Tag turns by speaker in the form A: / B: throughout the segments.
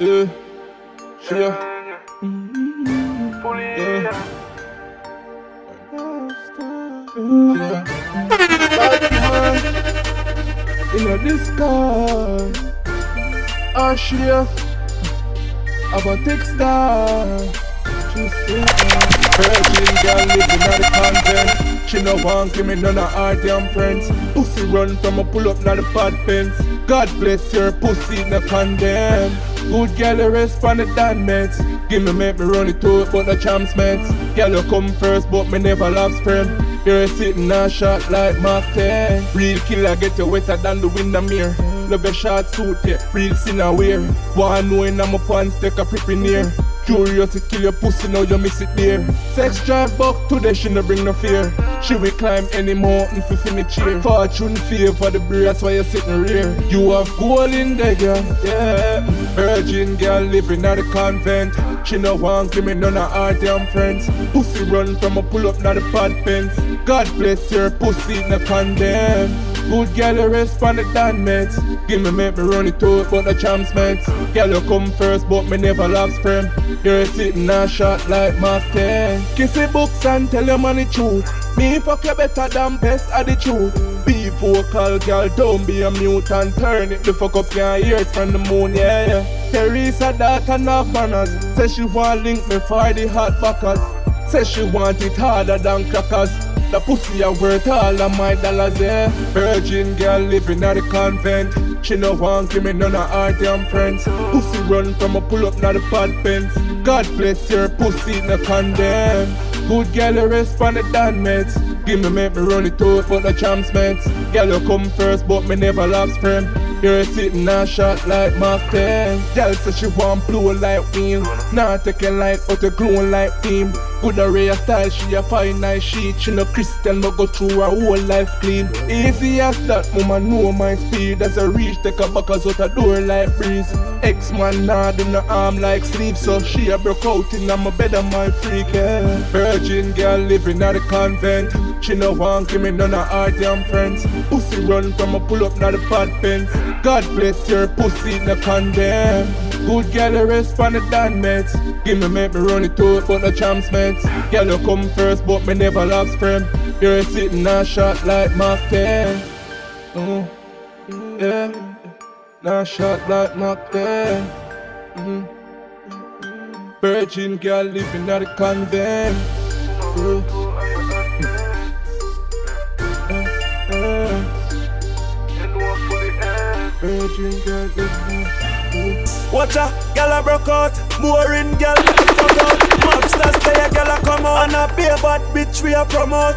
A: Yeah. Sure. Yeah. Yeah. In a disguise. Ah, sure. Have a thick star. She say, Virgin girl living at the convent. She no want give me none of her damn friends. Pussy run from a pull up now the bad pens. God bless your pussy no condemn. Good girl you rest on the damage. Give me make me run it to it but the champs mates. Girl you come first but me never lost friend. You're sitting a shot like MAC-10. Real killer get you wetter than the window mirror. Love your short suit, yeah. Real sinner wear. Want know in my pants, take a pretty near. Curious to kill your pussy, now you miss it there. Sex drive back today, she no bring no fear. She will climb any mountain for finish cheer. Fortune favor the breeze, that's why you're sitting rear. You have gold in there, girl, yeah. Virgin girl living at the convent. She no want give me none of her damn friends. Pussy run from a pull up, not a pad pens. God bless your pussy, no condemn. Good girl, you rest on the damage. Give me, make me run it to it, but the champs mates. Girl, you come first, but me never lost friend. You're sitting a shot like Mark 10. Kiss the books and tell your man the truth. Me fuck you better than best of the truth. Be vocal, girl, don't be a mute and turn it the fuck up, hear it from the moon, yeah, yeah. Teresa and have manners. Say she want link me for the hot backers. Say she want it harder than crackers. The pussy a worth all of my dollars, yeah. Virgin girl living at the convent. She no want give me none of her damn friends. Pussy run from a pull up, not a bad pens. God bless your pussy, no condemn. Good girl, you rest on the damage. Give me, make me run it out, but the champs mates. Girl, you come first, but me never lost friend. You're sitting a shot like MAC-10. Girl say she want blow like wheel. Not taking like, but you glowing like beam. Good array style, she a fine nice sheet. She no Christian, but go through her whole life clean. Easy as that, woman know my speed. As I reach, take a back out a door like breeze. X-man nod in the arm like sleep, so she a broke out in my bed of my freak. Yeah. Virgin girl living at the convent. She no want give me none of her damn friends. Pussy run from a pull up, not the bad pens. God bless your pussy, no condemn. Good girl, you rest on the damage. Give me, make me run it to it, but the champs mates. Girl, you come first, but me never lost friend. You're sitting a shot like MAC-10. Mm. Yeah. Now shot like MAC-10. Mm. Virgin girl living at the convent. Yeah. Virgin girl living
B: Watch a gal a broke out, boring gal fuck out. Mobsters say a gal a come out, and a be bad bitch we a promote.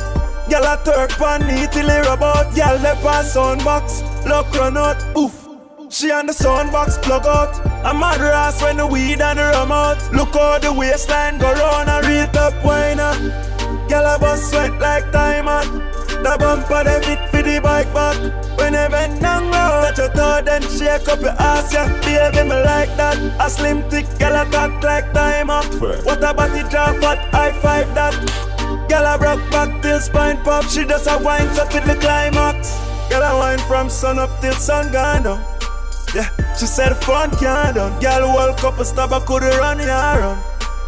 B: Gal a turk pan me till he robot. Gal le pan soundbox, lock run out, oof. She on the soundbox plug out. A mad ass when the weed and the rum out. Look how the waistline go round a real top whiner. Gal a bust sweat like timer. The bumper they fit for the bike back. When I bend down low, then shake up your ass, yeah. Baby, me like that. A slim thick gal a talk like timer. What a body drop, what I five that. Gal a broke back till spine pop. She just a wine so till the climax. Gal a wine from sun up till sun gone down. Yeah, she said fun can't done. Gal woke up a stab, I coulda run ya run.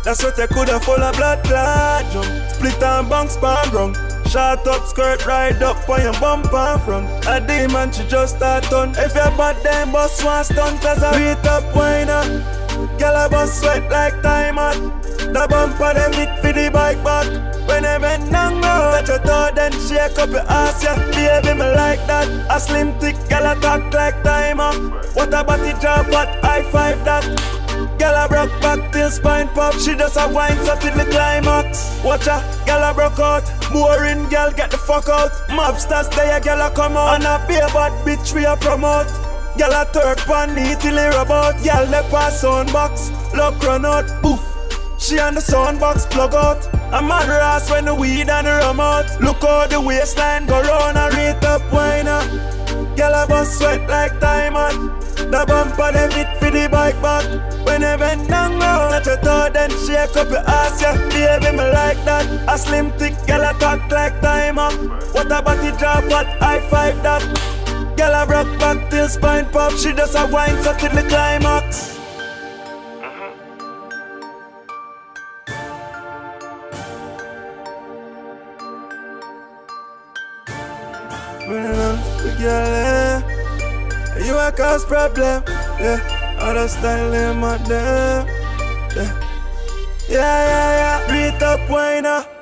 B: That's what I coulda full of blood clot jump. Split and bounce pan wrong. Short up skirt, ride up on your bump and front. A demon, she just start on. If you're bad, then boss one stunt. Cause I beat up whiner. Girl, I bust sweat like time timer. The bumper, them hit for the bike back. When I bend down low, touch your toe, then shake up your ass, yeah. Baby, me like that. A slim thick, girl, I talk like time timer. What about the job, what I five that. Girl a broke back till spine pop. She just a wine so till the climax. Watch her, girl a broke out. Boring girl get the fuck out. Mobsters there, girl a come out. And a be bad bitch we a promote. Girl a turk pan knee till he robot. Girl le pass soundbox Look run out, poof. She on the soundbox plug out. A mad ass when the weed and the rum out. Look how the waistline go round and rate up whiner a bust sweat like diamond the bumper they fit for the bike back. When they bend down low, let your toe then shake up your ass, yeah. Baby, me like that. A slim thick girl a talk like time up. What a body drop, what I five that. Girl I rock back till spine pop. She does a wine so till the climax. Mm-hmm. Running on the girl. You a cause problem, yeah. Other style them at them, yeah. Yeah, yeah, yeah. Beat up whiner.